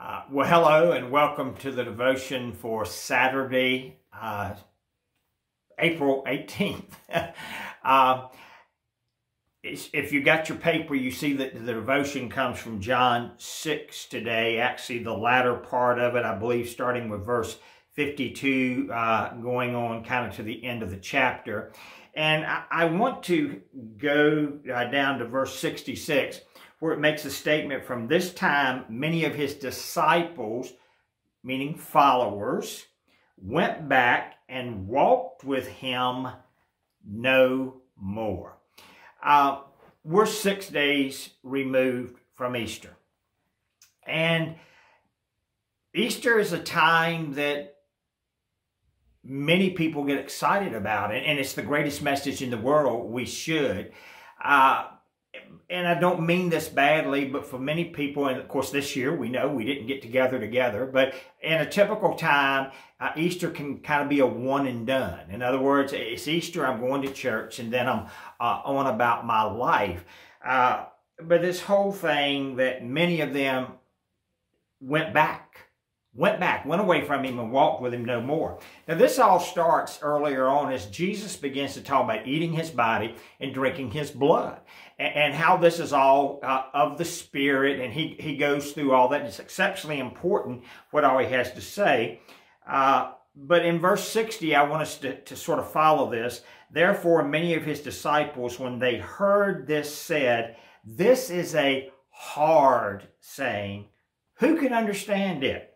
Uh, well, hello and welcome to the devotion for Saturday, uh, April 18th. uh, if you got your paper, you see that the devotion comes from John 6 today. Actually, the latter part of it, I believe, starting with verse 52, uh, going on kind of to the end of the chapter. And I, I want to go uh, down to verse 66 where it makes a statement from this time, many of his disciples, meaning followers, went back and walked with him no more. Uh, we're six days removed from Easter. And Easter is a time that many people get excited about, and it's the greatest message in the world. We should. Uh, and I don't mean this badly, but for many people, and of course this year we know we didn't get together together, but in a typical time, uh, Easter can kind of be a one and done. In other words, it's Easter, I'm going to church, and then I'm uh, on about my life. Uh, but this whole thing that many of them went back went back, went away from him, and walked with him no more. Now, this all starts earlier on as Jesus begins to talk about eating his body and drinking his blood, and, and how this is all uh, of the Spirit, and he, he goes through all that. It's exceptionally important what all he has to say. Uh, but in verse 60, I want us to, to sort of follow this. Therefore, many of his disciples, when they heard this, said, This is a hard saying. Who can understand it?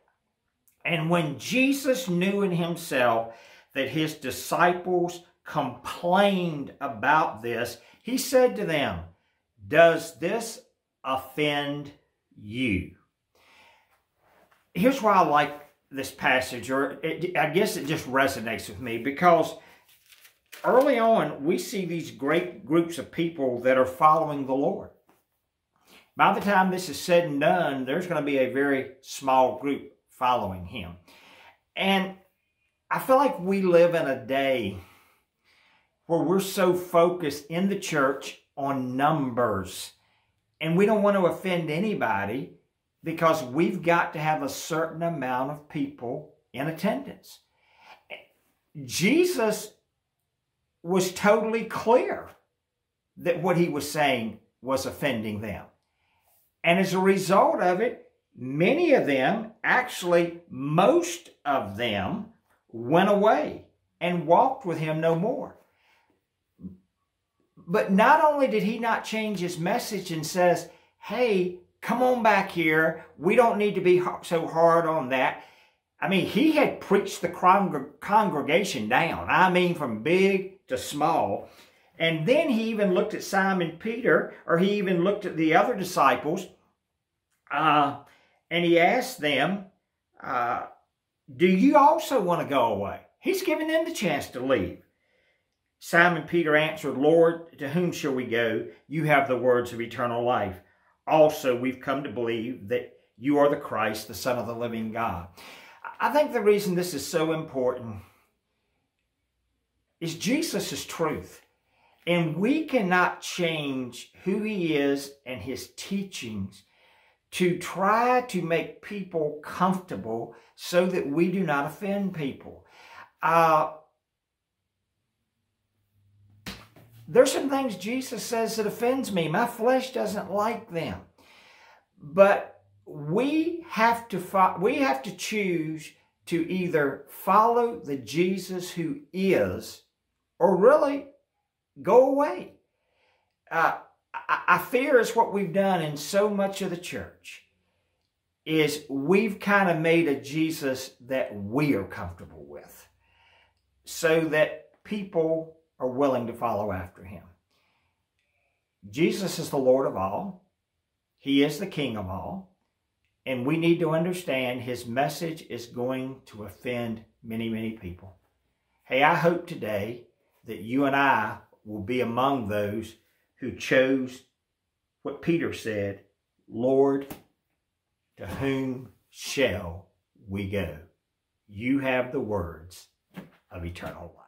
And when Jesus knew in himself that his disciples complained about this, he said to them, Does this offend you? Here's why I like this passage, or it, I guess it just resonates with me because early on we see these great groups of people that are following the Lord. By the time this is said and done, there's going to be a very small group following him. And I feel like we live in a day where we're so focused in the church on numbers and we don't want to offend anybody because we've got to have a certain amount of people in attendance. Jesus was totally clear that what he was saying was offending them. And as a result of it, Many of them, actually most of them, went away and walked with him no more. But not only did he not change his message and says, hey, come on back here. We don't need to be so hard on that. I mean, he had preached the congregation down. I mean, from big to small. And then he even looked at Simon Peter, or he even looked at the other disciples. Uh, and he asked them, uh, Do you also want to go away? He's giving them the chance to leave. Simon Peter answered, Lord, to whom shall we go? You have the words of eternal life. Also, we've come to believe that you are the Christ, the Son of the living God. I think the reason this is so important is Jesus' is truth. And we cannot change who he is and his teachings to try to make people comfortable so that we do not offend people. Uh, there's some things Jesus says that offends me. My flesh doesn't like them. But we have to we have to choose to either follow the Jesus who is or really go away. Uh, I fear is what we've done in so much of the church is we've kind of made a Jesus that we are comfortable with so that people are willing to follow after him. Jesus is the Lord of all. He is the King of all. And we need to understand his message is going to offend many, many people. Hey, I hope today that you and I will be among those who chose what Peter said, Lord, to whom shall we go? You have the words of eternal life.